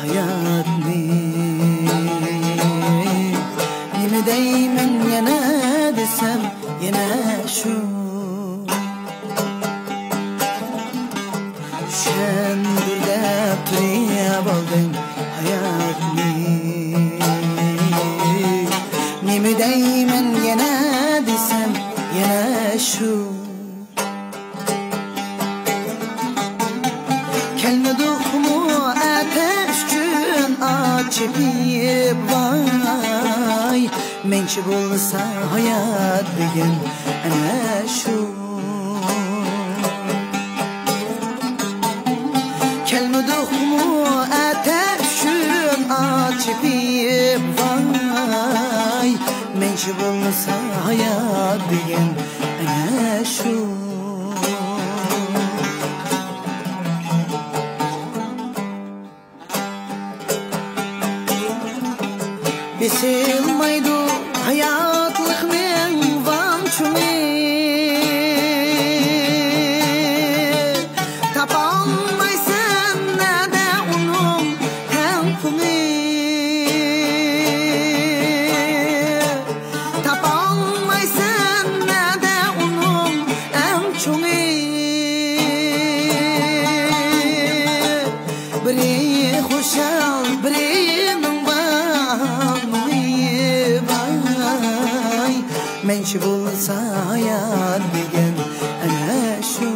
hayatni nima deyman yana desam yana shu sen bir deb turib olding hayotni nima deyman yana desam yana kelmadikmi ateş kun ochib voy menchi bo'lsa hayot degan ana shu kelmadikmi ateş kun ochib voy menchi bo'lsa hayot degan ana to Menşi bulsa hayat degan ana shu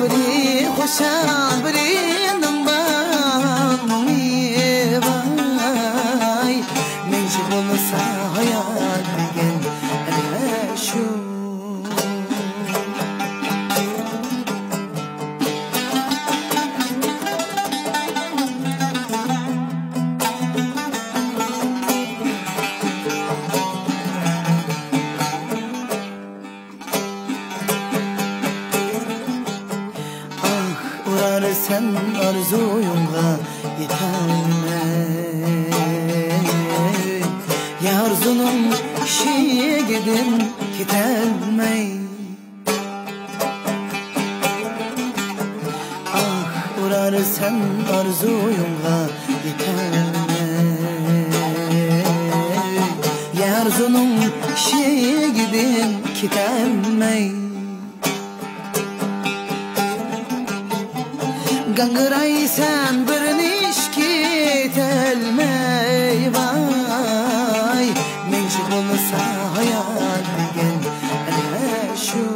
Biri hoşal, biri vay Menşi bulsa hayat urarsan arzuyumga yetelmey Ya arzunun şiye gidin gitelmey Ah urarsan arzuyumga yetelmey Ya arzunun şiye gidin gitelmey Gangıraysan bir nişki telmey vay Menşi bulsa hayat degen ana şu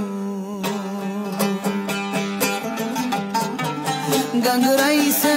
Gangıraysan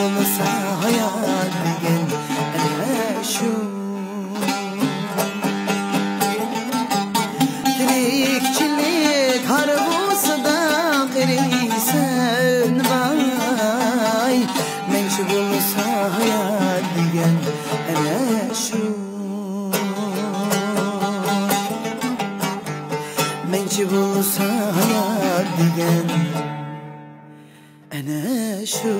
bulsa hayat degen ana şu. Tilekçilik harbusuda kırıysan vay. Menci bulsa hayat degen ana şu. Bo'lsa hayot degan ana shu